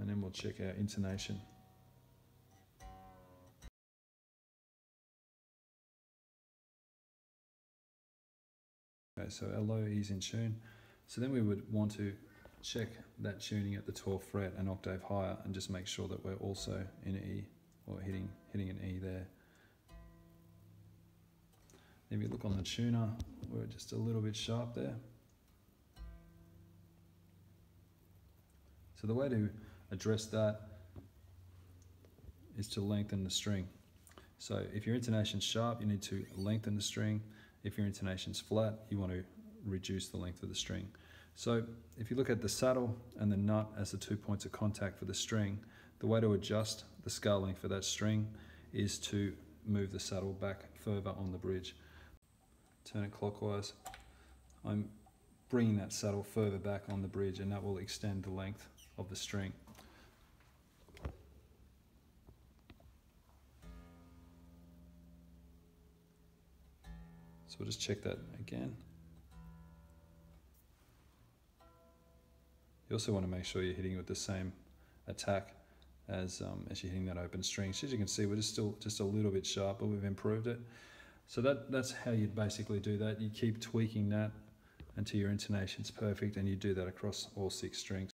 and then we'll check our intonation. Okay, so our low is in tune. So then we would want to check that tuning at the 12th fret an octave higher and just make sure that we're also in E or hitting hitting an E there. If you look on the tuner, we're just a little bit sharp there. So the way to address that is to lengthen the string. So if your intonation's sharp, you need to lengthen the string. If your intonation's flat, you want to reduce the length of the string. So if you look at the saddle and the nut as the two points of contact for the string, the way to adjust the scale length for that string is to move the saddle back further on the bridge. Turn it clockwise. I'm bringing that saddle further back on the bridge and that will extend the length of the string. So we'll just check that again. You also want to make sure you're hitting with the same attack as, um, as you're hitting that open string. So as you can see, we're just still just a little bit sharp, but we've improved it. So that, that's how you'd basically do that. You keep tweaking that until your intonation's perfect and you do that across all six strings.